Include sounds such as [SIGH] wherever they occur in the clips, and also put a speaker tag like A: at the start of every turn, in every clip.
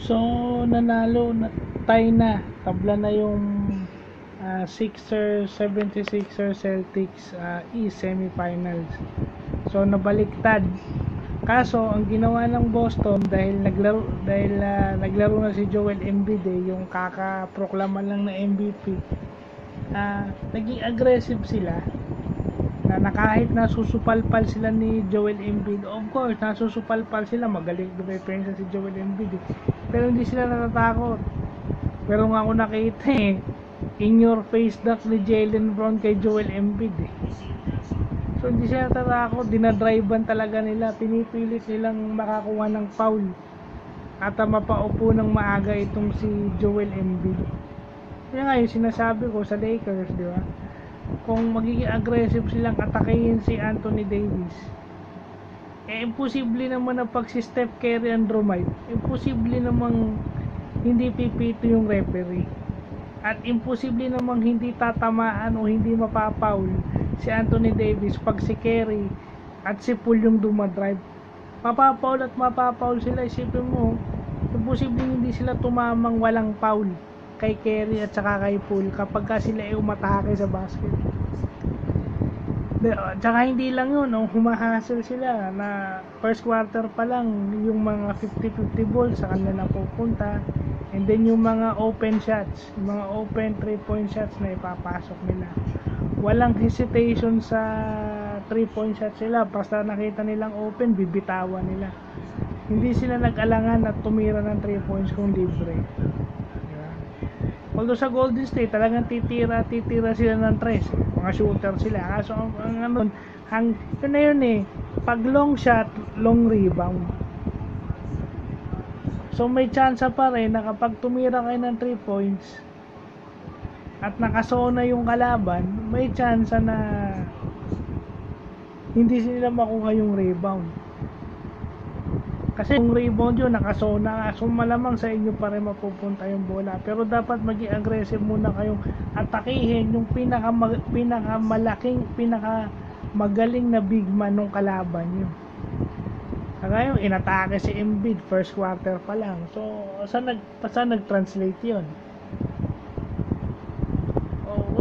A: So, nanalo na tie na. Tabla na yung uh, Sixers, 76ers Celtics uh, East semifinals. So, nabaliktad. Kaso, ang ginawa ng Boston dahil naglaro dahil uh, naglaro na si Joel Embiid eh, yung kaka-proklama lang na MVP. Uh, naging aggressive sila na, na kahit nasusupalpal sila ni Joel Embiid of course nasusupalpal sila magaling dumepensa si Joel Embiid eh. pero hindi sila natatakot. Pero nga ako nakita eh in your face duck ni Jalen Brown kay Joel Embiid eh. so hindi sila natatakot. Dinadrivean talaga nila. Pinipilit nilang makakuha ng foul. At mapaupo ng maaga itong si Joel Embiid. Kaya nga yung sinasabi ko sa Lakers di ba kung magiging aggressive silang atakehin si Anthony Davis eh imposible naman na pag si Steph Curry and Dromite imposible namang hindi pipito yung referee. At imposible namang hindi tatamaan o hindi mapapaul si Anthony Davis pag si Curry at si Poole yung dumadrive. Mapapaul at mapapaul sila isipin mo imposible hindi sila tumamang walang foul kay Kerry at saka kay Poole kapag ka sila ay umatake sa basket. De, tsaka hindi lang yun, oh, humahasel sila na first quarter pa lang yung mga 50-50 balls sa kanila na pupunta. And then yung mga open shots yung mga open 3 point shots na ipapasok nila. Walang hesitation sa 3 point shots sila basta nakita nilang open bibitawan nila. Hindi sila nag-alangan at tumira ng 3 points kung libre Although sa Golden State, talagang titira, titira sila ng tres. Mga shooter sila. Kaso ang, ang ano, hang, yun na yun eh. Pag long shot, long rebound. So may chance pa rin na kapag tumira kayo ng 3 points at nakasona yung kalaban, may chance na hindi sila makuha yung rebound. Kasi yung rebound yun, nakasona. So malamang sa inyo pa rin mapupunta yung bola. Pero dapat maging aggressive muna kayong atakihin yung pinaka, pinaka malaking, pinaka magaling na big man ng kalaban nyo. Kaya yung inatake si Embiid first quarter pa lang. So, saan, nag, saan nag-translate yun?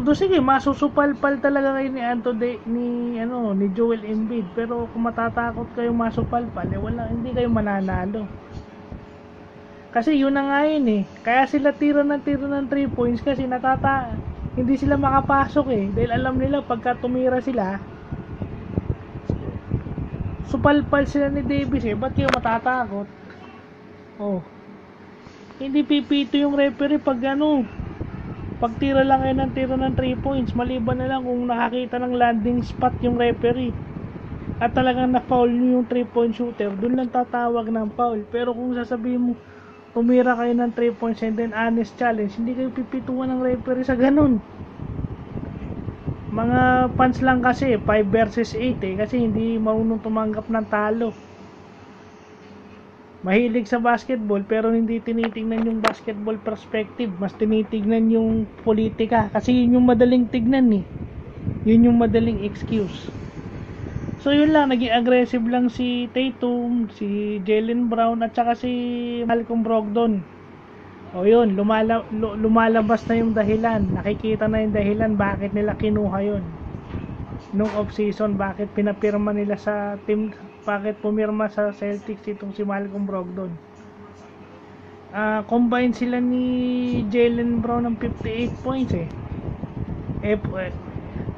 A: Although sige, masusupalpal talaga kayo ni Anthony ni ano ni Joel Embiid, pero kung matatakot kayo masupalpal, eh wala hindi kayo mananalo. Kasi yun na nga yun eh. Kaya sila tira ng tira ng 3 points kasi natata hindi sila makapasok eh. Dahil alam nila pagka tumira sila supalpal sila ni Davis eh. Ba't kayo matatakot? Oh. Hindi pipito yung referee pag ano pagtira lang kayo ng tira ng 3 points maliban na lang kung nakakita ng landing spot yung referee. At talagang na-foul yung 3 point shooter dun lang tatawag ng foul. Pero kung sasabihin mo tumira kayo ng 3 points and then honest challenge hindi kayo pipituan ng referee sa ganun. Mga fans lang kasi 5 versus 8 eh kasi hindi marunong tumanggap ng talo mahilig sa basketball pero hindi tinitingnan yung basketball perspective. Mas tinitingnan yung politika. Kasi yun yung madaling tignan eh. Yun yung madaling excuse. So yun lang. Naging aggressive lang si Tatum si Jalen Brown at saka si Malcolm Brogdon. O yun. Lumala, lumalabas na yung dahilan. Nakikita na yung dahilan bakit nila kinuha yun nung off season bakit pinapirma nila sa team bakit pumirma sa Celtics itong si Malcolm Brogdon? Uh, combine sila ni Jalen Brown ng 58 points eh. Eh, eh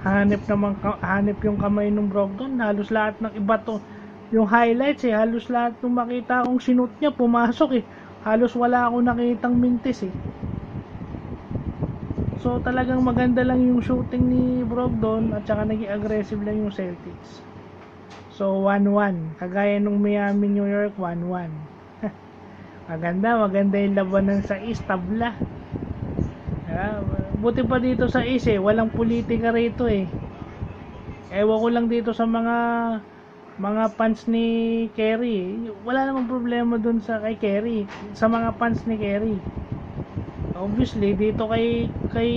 A: hanip naman hanip yung kamay ng Brogdon halos lahat ng iba to yung highlights eh halos lahat ng makita kong sinut niya pumasok eh. Halos wala akong nakitang mintis eh so talagang maganda lang yung shooting ni Brogdon at saka naging aggressive lang yung Celtics So, 1-1. Kagaya nung Miami, New York, 1-1. [LAUGHS] maganda, maganda yung labanan sa East, tabla. Yeah, buti pa dito sa East eh, walang politika rito eh. Ewan ko lang dito sa mga mga fans ni Kerry. Wala namang problema dun sa kay Kerry, sa mga fans ni Kerry. Obviously, dito kay kay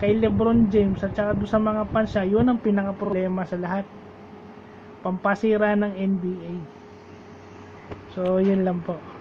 A: kay LeBron James at saka doon sa mga fans niya, yun ang pinaka problema sa lahat. Pampasira ng NBA so yun lang po